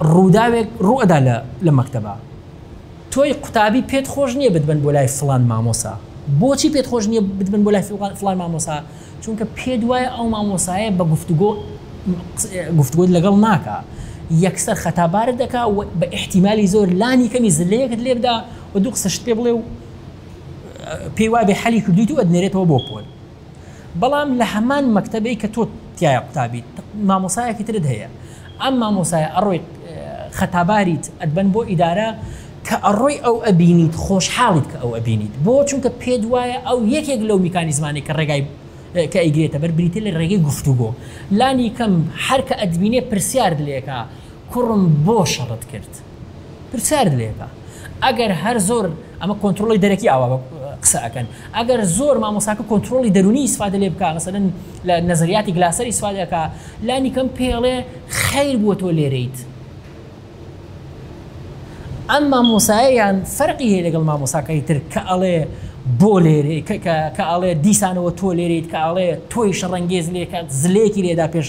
ڕووداوێک ڕوئەدا لە لە مەکتەبا تۆی قوتابی پێت خۆش نییە بتبەن بۆ لای فڵان مامۆسا بۆچی پێت خۆش نییە بتبن بۆ لای فڵان مامۆسا چونکە پێت وایە ئەو مامۆسایە بە گفتوگۆ گفتگوت لەگەڵ ناکە یەکسەر خەتابارت دەکا و بە احتیممالی زۆر لانی کەمی زلەیەکت لێبدا و دوو قسەشت پێ بڵێ و پێی وابێ حەلی کردویت و ئەدنێرێتەوە بۆ پۆل بەڵام لە هەمان مەکتەبەی کە تۆ تایە قوتابیت مامۆسایەکی ترت هەیە ئەم مامۆسای ئەڕۆیت خەتاباریت ئەدبەن بۆ ئیدارە کە ئەڕۆی ئەو ئەبینیت خۆشحاڵیت کە ئەو ئەبینیت بۆ چونکە پێت وایە ئەو یەکێک لەو میکانیزمانی کە ڕێگای کە ئەیگرێتە بەر بریتە لە ڕێگەی گفتوگۆ لانی کەم هەرکە ئەدبینێ پرسیارت لێکە کوڕم بۆ شەڕت کرد پرسیارت لێ بکە ئەگەر هەر زۆر ئەمە کۆنترۆڵی دەرەکی ئاوا بە قسە ئەکەن ئەگەر زۆر مامۆساکە کۆنترۆڵی دەرونی ئیسفادە لێ بکە مەسەن لە نظریاتی گلاسەر ئیسفادەکە لانی کەم پێڵێ خیر بووە تۆ لێرەیت ئەم مامۆسایەیان فەرقی هەیە لەگەڵ مامۆساکەی تر کە ئەڵێ بۆ لێرێ کە ئاڵێ دیسانەوە تۆ لێریت کە ئاڵێ تۆی شەڕەنگێز لێکات زلێکی لێدا پێش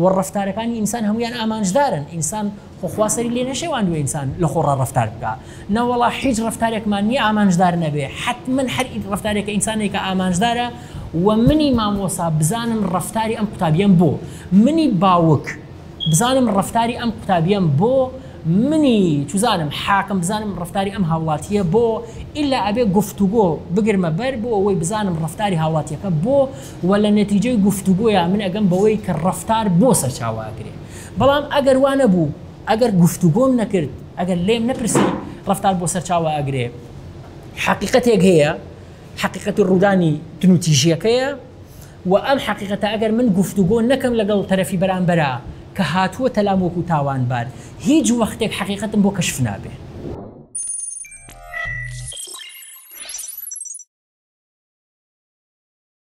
وە ڕەفتارەکانی ئینسان هەموویان ئامانجدارن ئینسان خۆ خوا سەری لێ نەشێواندووە ئینسان لە خۆڕا ڕەفتار بکا نەوەڵا حیچ ڕەفتارێکمان نیە ئامانجدار نەبێ حەتمەن هەر ڕەفتارێکە ئینسانێکە ئامانجدارە وە منی مامۆسا بزانم ڕەفتاری ئەم قوتابیەم بۆ منی باوک بزانم ڕەفتاری ئەم قوتابیەم بۆ منی چوزانم حاکم بزانم ڕەفتاری ئەم هاوڵاتیە بۆ ئیلا ئەبێ گفتوگۆ بگرمە بەر بۆ ئەوەی بزانم ڕەفتاری هاوڵاتیەکە بۆ وە لە نەتیجەی گفتوگۆیا من ئەگەم بەوەی کە ڕەفتار بۆ سەرچاوە ئەگرێ بەڵام ئەگەر وا نەبوو ئەگەر گفتوگۆم نەکرد ئەگەر لێم نەپرسی ڕەفتار بۆ سەرچاوە ئەگرێ حەقیقەتێک هەیە حەقیقەتی ڕوودانی تنوتیژیەکەیە وە ئەم حەقیقەتە ئەگەر من گفتوگۆ نەکەم لەگەڵ تەرەفی بەرامبەرا کە هاتووەتە لام وەکو تاوانبار هیچ وەختێک حەقیقەتم بۆ کەشف نابێ.